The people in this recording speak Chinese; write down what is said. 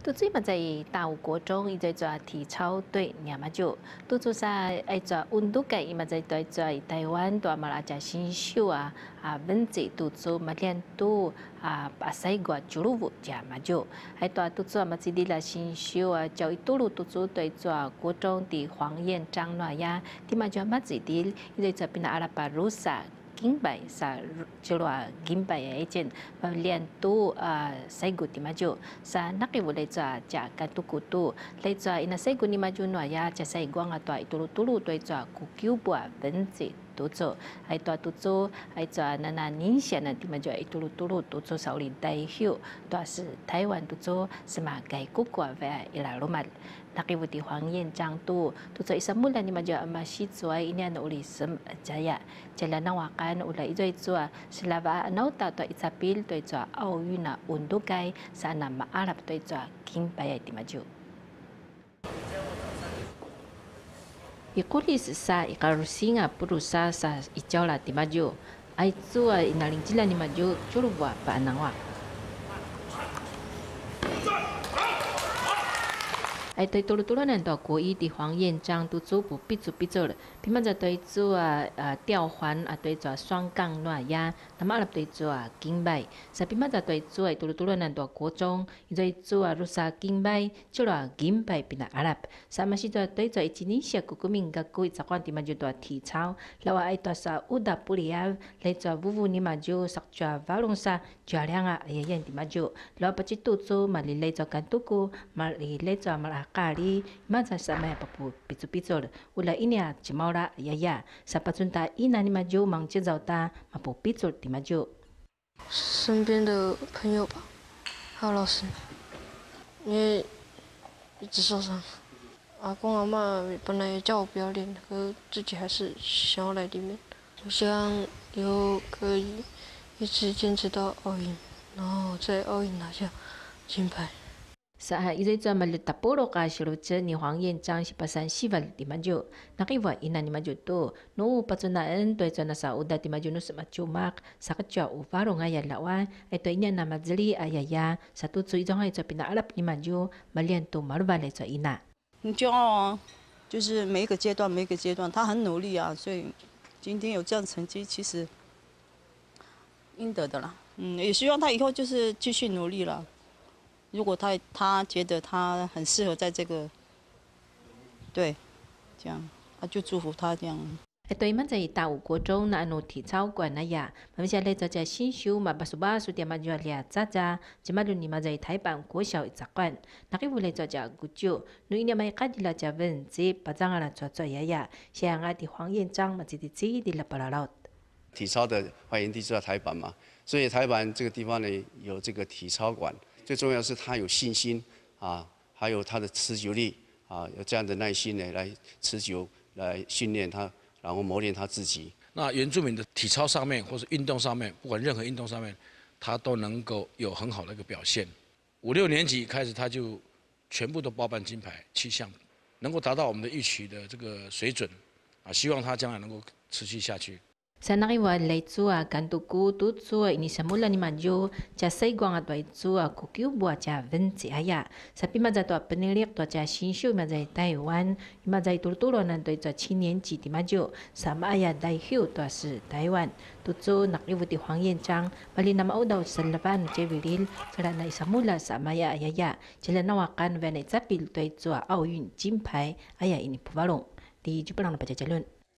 都最嘛在大武国中，伊在做体操队，廿嘛就都做啥爱做运动界，伊嘛在对做台湾多嘛拉只新秀啊啊，文字都做嘛练都啊，把西瓜注入物加嘛就，还多都做嘛自己啦新秀啊，叫伊多路都做对做国中的黄燕章那呀，啲嘛就嘛自己，伊在做边阿拉巴鲁萨。gimbai sa chilwa gimbai ya ejen pavlian uh, tu uh, a sai maju. Sa naki bole cha cha ka tu tu le cha ina sai guni maju no ya cha sai guang atwa itulu tulu tu cha ku bua ben 独做，爱大独做，爱做那那宁夏那地方就一嘟噜嘟噜督做少林代修，多是台湾独做，什么？该国国外伊拉罗嘛？那个屋的黄燕长多，多做伊什么了？你们就阿妈西做伊那努力什么？这样，这两年我看有来伊做伊做，是啦吧？那我到到伊比尔对做奥运啊温度该，是那么阿拉对做金牌的地方就。Ikuli sa ikaru singa sa sa ijaula di maju. Aitua ah, inalingjila ni maju. 对，多了多了，难道国一的黄燕章都做不必做必做了？比方在对做啊啊吊环啊，对做双杠乱呀，那么阿拉对做啊金牌，是比方在对做哎多了多了，难道国中伊在做啊如啥金牌，做了金牌比那阿拉，是嘛是在对做一年些国国民个国习惯地嘛就多体操，然后哎多啥乌达布里亚来做 vuvu 你嘛就实做瓦隆啥教练啊哎呀地嘛就，然后不知多做嘛哩来做干多个，嘛哩来做嘛啦。咖喱，满在上面不不不做不做了。为了一年吃毛了，爷爷，上不准他一年你们就忙接走单，嘛不不做你们就。身边的朋友吧，还有老师，因为一直受伤，阿公阿妈本来也叫我不要练，可自己还是想要来里面。我希望以后可以一直坚持到奥运，然后在奥运拿下金牌。Saa izai za malu taporo ka shiru che ni huang yen chang si pasan shival di maju nakiwa ina ni maju to no patuna en to cha na sa uda di maju no sa machu mak sa ka cha u faro nga ya lawa e to ina na mazli ayaya sa tu chu izong ai cha pina alap ni maju malian to marwa le cha ina 很骄傲啊，就是每一个阶段每一个阶段他很努力啊，所以今天有这样成绩其实应得的啦。嗯，也希望他以后就是继续努力了。如果他他觉得他很适合在这个，对，这样，他就祝福他这样。哎，对，嘛在大武国中那努体操馆那呀，我们现在在在新修嘛，巴苏巴苏点嘛就俩渣渣，今嘛就你嘛在台版国小一扎馆，那个屋里在在古旧，努一年嘛开的了在文字，把张阿拉做做呀呀，像阿的黄彦章嘛，自己自己的了巴拉拉。体操的发源地就在台版嘛，所以台版这个地方呢有这个体操馆。最重要是他有信心啊，还有他的持久力啊，有这样的耐心呢，来持久来训练他，然后磨练他自己。那原住民的体操上面或者运动上面，不管任何运动上面，他都能够有很好的一个表现。五六年级开始他就全部都包办金牌七项，能够达到我们的预期的这个水准啊，希望他将来能够持续下去。Sana ki wa lai tsua kantuku tu ini samula ni maju. Cha sai guang at bai tsua ku kiu bua cha ven aya. Sapi ma za to penelik to cha xin xiu Taiwan. za tai tu tu lo nan to cha qin nian ji di maju. Sama aya dai xiu to shi tai wan tu tsu di huang yan chang. Ma nama na ma u dao shen le sama ya aya ya. Je le na wa kan ven ni za pil to tsua ao yun jin aya ini pu di ju pa lang pa